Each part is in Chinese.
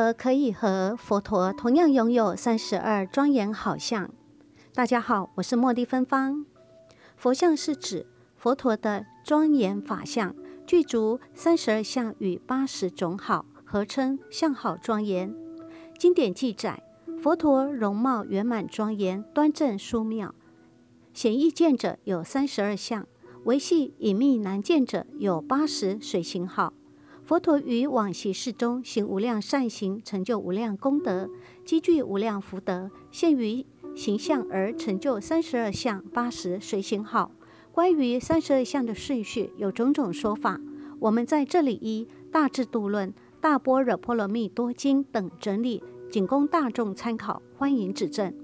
何可以和佛陀同样拥有三十二庄严好相？大家好，我是茉莉芬芳。佛像是指佛陀的庄严法相，具足三十二相与八十种好，合称相好庄严。经典记载，佛陀容貌圆满庄严、端正殊妙，显易见者有三十二相，维系隐秘难见者有八十水行好。佛陀于往昔世中行无量善行，成就无量功德，积聚无量福德，现于形象而成就三十二相八十随行好。关于三十二相的顺序有种种说法，我们在这里依《大智度论》《大般若波罗蜜多经》等整理，仅供大众参考，欢迎指正。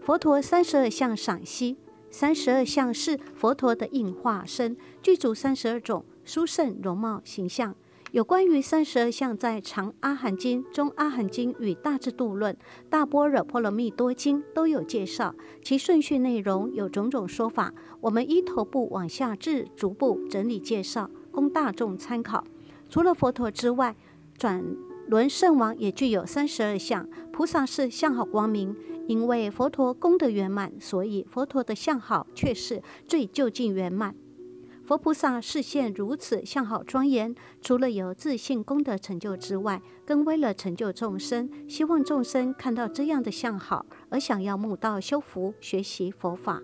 佛陀三十二相赏析：三十二相是佛陀的应化身，具足三十二种殊胜容貌形象。有关于三十二相，在《长阿含经》《中阿含经》与《大智度论》《大般若波罗蜜多经》都有介绍，其顺序内容有种种说法。我们依头部往下至逐步整理介绍，供大众参考。除了佛陀之外，转轮圣王也具有三十二相。菩萨是相好光明，因为佛陀功德圆满，所以佛陀的相好却是最究竟圆满。佛菩萨视线如此相好庄严，除了有自信功德成就之外，更为了成就众生，希望众生看到这样的相好，而想要悟道修福、学习佛法。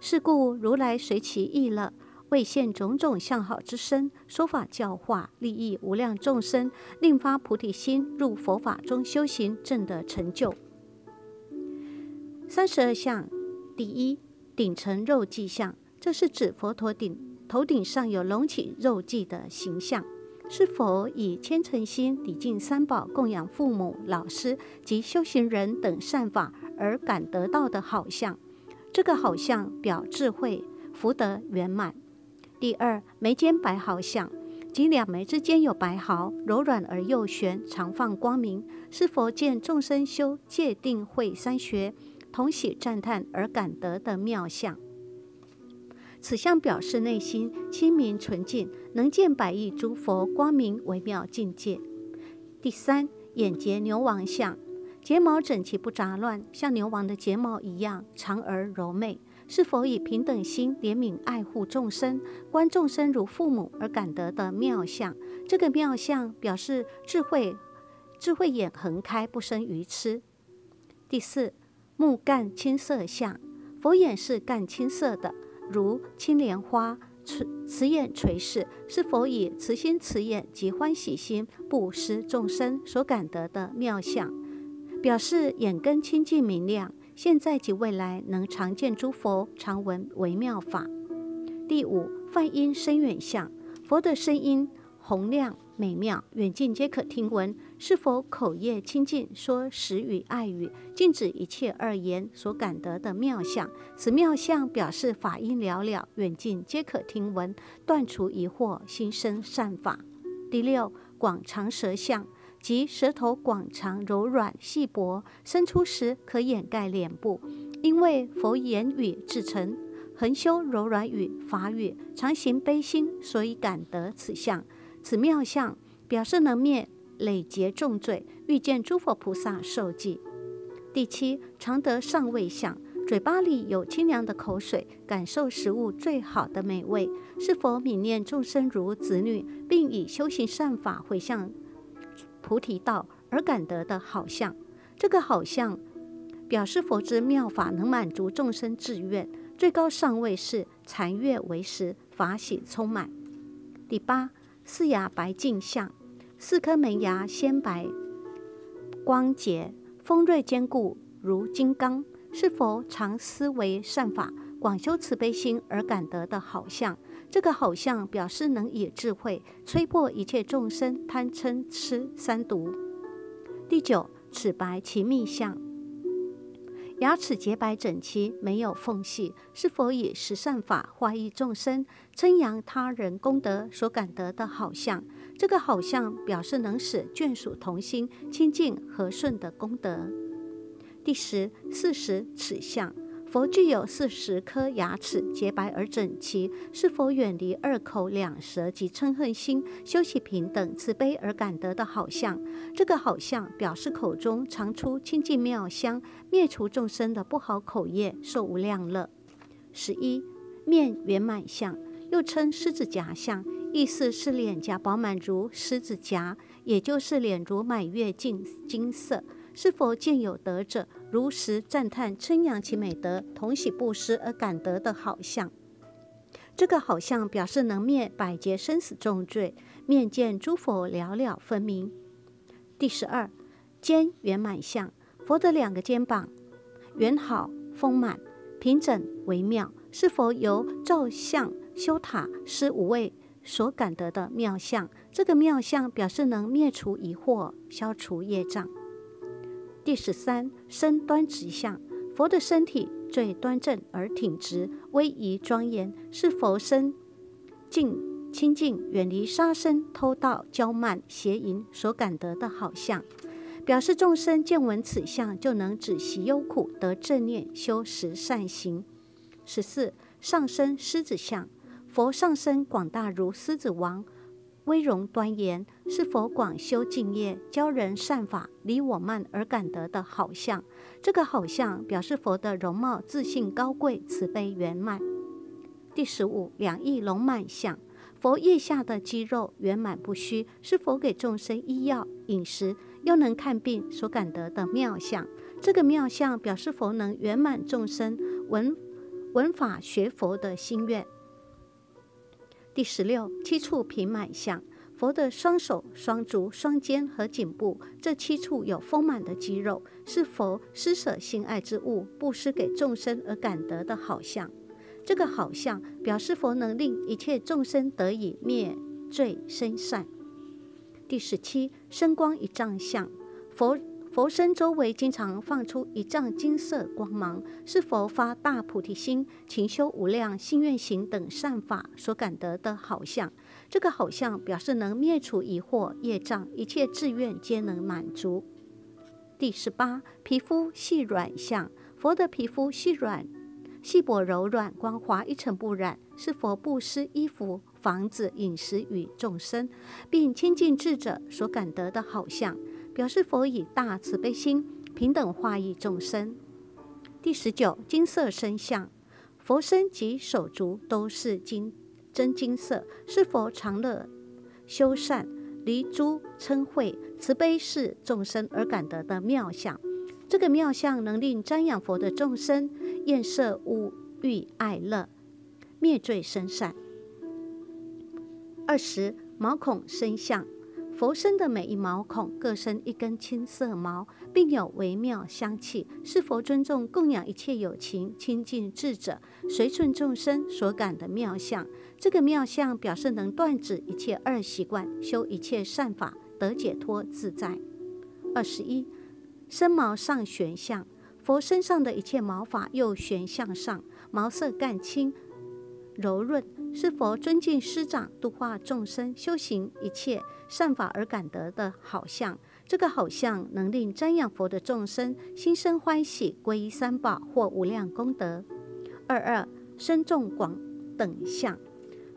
是故如来随其意乐，为现种种相好之身，说法教化，利益无量众生，令发菩提心，入佛法中修行，正得成就。三十二相，第一顶成肉髻相，这是指佛陀顶。头顶上有隆起肉髻的形象，是否以虔诚心礼敬三宝、供养父母、老师及修行人等善法而感得到的好相？这个好相表智慧、福德圆满。第二，眉间白毫相，即两眉之间有白毫，柔软而又悬，常放光明，是否见众生修戒定慧三学，同喜赞叹而感得的妙相？此相表示内心清明纯净，能见百亿诸佛光明微妙境界。第三，眼睫牛王相，睫毛整齐不杂乱，像牛王的睫毛一样长而柔媚，是否以平等心怜悯爱护众生，观众生如父母而感得的妙相？这个妙相表示智慧，智慧眼横开，不生愚痴。第四，目干青色相，佛眼是干青色的。如青莲花慈慈眼垂视，是否以慈心慈眼及欢喜心布施众生所感得的妙相，表示眼根清净明亮，现在及未来能常见诸佛，常闻微妙法。第五，梵音深远相，佛的声音洪亮。美妙，远近皆可听闻。是否口业清净，说实语爱语，禁止一切二言所感得的妙相？此妙相表示法音了了，远近皆可听闻，断除疑惑，心生善法。第六，广长舌相，即舌头广长、柔软、细薄，伸出时可掩盖脸部。因为佛言语至诚，恒修柔软语法语，常行悲心，所以感得此相。此妙相表示能灭累劫重罪，遇见诸佛菩萨受记。第七，常得上味相，嘴巴里有清凉的口水，感受食物最好的美味。是否泯念众生如子女，并以修行善法回向菩提道而感得的好相？这个好相表示佛之妙法能满足众生志愿。最高上位是禅悦为食，法喜充满。第八。四牙白净相，四颗门牙鲜白光洁，锋锐坚固如金刚，是否常思维善法，广修慈悲心而感得的好相？这个好相表示能以智慧摧破一切众生贪嗔痴三毒。第九，齿白其密相。牙齿洁白整齐，没有缝隙，是否以十善法化益众生，称扬他人功德所感得的好相？这个好相表示能使眷属同心、亲近和顺的功德。第十四十齿相，佛具有四十颗牙齿，洁白而整齐，是否远离二口两舌及嗔恨心，修习平等、慈悲而感得的好相？这个好相表示口中常出清净妙香，灭除众生的不好口业，受无量乐。十一面圆满相，又称狮子颊相，意思是脸颊饱满如狮子颊，也就是脸如满月金金色。是否见有德者如实赞叹称扬其美德，同喜布施而感得的好相？这个好相表示能灭百劫生死重罪，面见诸佛了了分明。第十二，肩圆满相，佛的两个肩膀圆好丰满、平整微妙，是否由照相修塔施五位所感得的妙相？这个妙相表示能灭除疑惑，消除业障。第十三，身端直相，佛的身体最端正而挺直，威仪庄严，是佛身净清净，远离杀生、偷盗、骄慢、邪淫所感得的好相，表示众生见闻此相，就能止息忧苦，得正念，修实善行。十四，上身狮子相，佛上身广大如狮子王。威容端严，是否广修净业，教人善法，离我慢而感得的好相？这个好相表示佛的容貌自信高贵，慈悲圆满。第十五，两翼龙满相，佛腋下的肌肉圆满不虚，是否给众生医药饮食，又能看病所感得的妙相？这个妙相表示佛能圆满众生闻闻法学佛的心愿。第十六，七处平满相，佛的双手、双足、双肩和颈部这七处有丰满的肌肉，是佛施舍心爱之物，布施给众生而感得的好相。这个好相表示佛能令一切众生得以灭罪生善。第十七，身光一丈相，佛。佛身周围经常放出一丈金色光芒，是佛发大菩提心、勤修无量心愿行等善法所感得的好相。这个好相表示能灭除疑惑业障，一切志愿皆能满足。第十八，皮肤细软相，佛的皮肤细软、细薄柔软、光滑，一尘不染，是佛布施衣服、房子、饮食与众生，并亲近智者所感得的好相。表示佛以大慈悲心平等化益众生。第十九，金色身相，佛身及手足都是金真金色，是佛常乐修善离诸嗔恚慈悲视众生而感得的妙相。这个妙相能令瞻仰佛的众生厌色恶欲爱乐，灭罪生善。二十，毛孔身相。佛身的每一毛孔各生一根青色毛，并有微妙香气，是佛尊重供养一切有情亲近智者，随顺众生所感的妙相。这个妙相表示能断止一切恶习惯，修一切善法，得解脱自在。二十一，身毛上玄相，佛身上的一切毛发又旋向上，毛色干青柔润。是佛尊敬师长、度化众生、修行一切善法而感得的好相。这个好相能令瞻仰佛的众生心生欢喜，皈依三宝或无量功德。二二身重广等相，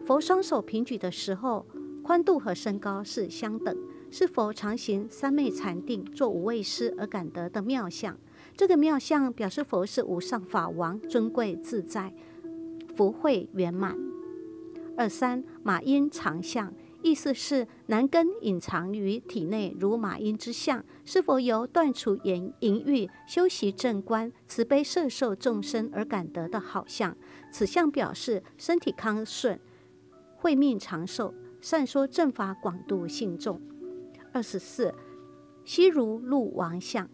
佛双手平举的时候，宽度和身高是相等，是佛常行三昧禅定、做无畏师而感得的妙相。这个妙相表示佛是无上法王，尊贵自在，福慧圆满。二三马音长相，意思是男根隐藏于体内，如马音之相。是否由断除淫淫欲、修习正观、慈悲摄受众生而感得的好相？此相表示身体康顺、慧命长寿、善说正法、广度信众。二十四膝如鹿王相，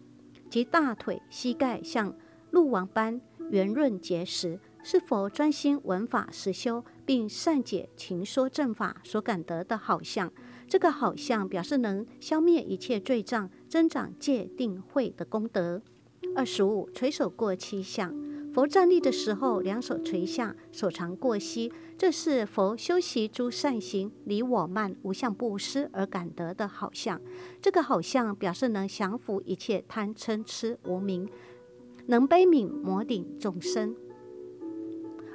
即大腿、膝盖像鹿王般圆润结实。是否专心闻法实修，并善解勤说正法所感得的好相？这个好相表示能消灭一切罪障，增长戒定慧的功德。二十五垂手过膝相，佛站立的时候，两手垂下，手长过膝，这是佛修习诸善行，离我慢无相布施而感得的好相。这个好相表示能降服一切贪嗔痴无明。能悲悯摩顶众生。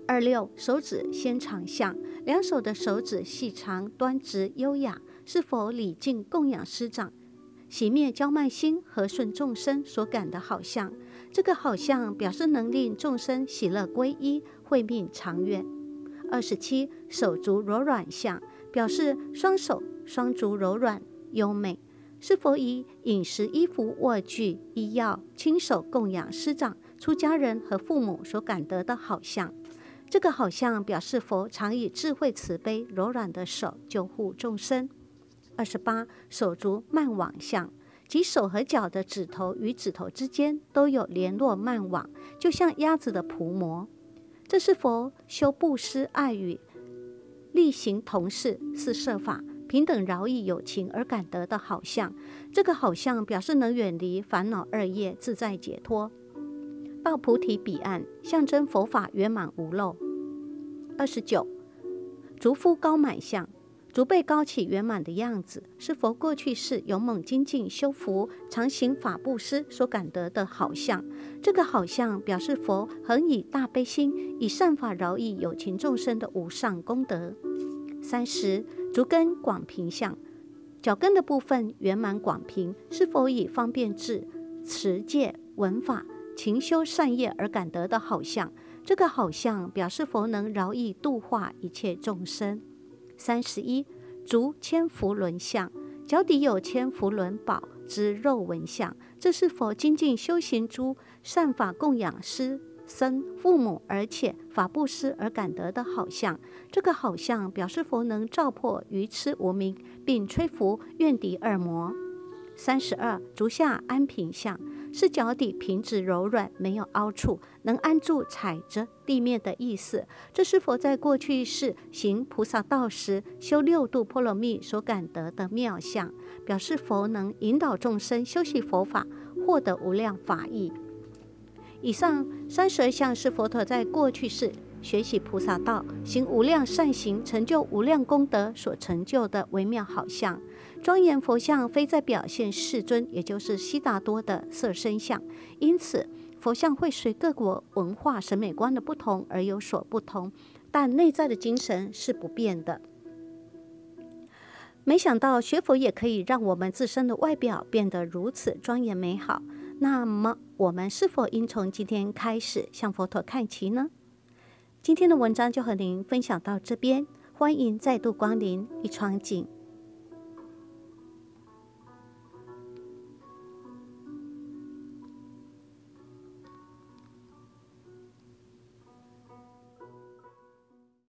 二六手指纤长相，两手的手指细长端直优雅，是否礼敬供养师长？洗灭娇慢心，和顺众生所感的好相。这个好相表示能令众生喜乐归依，慧命长远。二十七手足柔软相，表示双手双足柔软优美，是否以饮食、衣服、卧具、医药亲手供养师长、出家人和父母所感得的好相？这个好像表示佛常以智慧慈悲柔软的手救护众生。二十八手足慢网相，即手和脚的指头与指头之间都有联络慢网，就像鸭子的蹼膜。这是佛修布施爱语、力行同事四摄法、平等饶益有情而感得的好相。这个好像表示能远离烦恼二业，自在解脱。到菩提彼岸，象征佛法圆满无漏。二十九，足夫高满相，足背高起圆满的样子，是佛过去世勇猛精进修福、常行法布施所感得的好相。这个好相表示佛恒以大悲心，以善法饶益有情众生的无上功德。三十，足跟广平相，脚跟的部分圆满广平，是否以方便智、持戒、闻法？勤修善业而感得的好相，这个好相表示佛能饶益度化一切众生。三十一足千福轮相，脚底有千福轮宝之肉纹相，这是佛精进修行诸善法供养师僧父母，而且法布施而感得的好相。这个好相表示佛能照破愚痴无明，并吹拂怨敌恶魔。三十二足下安平相。是脚底平直柔软，没有凹处，能安住踩着地面的意思。这是佛在过去世行菩萨道时修六度波罗蜜所感得的妙相，表示佛能引导众生修习佛法，获得无量法益。以上三十二相是佛陀在过去世。学习菩萨道，行无量善行，成就无量功德所成就的微妙好相。庄严佛像非在表现世尊，也就是悉达多的色身相。因此，佛像会随各国文化审美观的不同而有所不同，但内在的精神是不变的。没想到学佛也可以让我们自身的外表变得如此庄严美好。那么，我们是否应从今天开始向佛陀看齐呢？今天的文章就和您分享到这边，欢迎再度光临一窗景。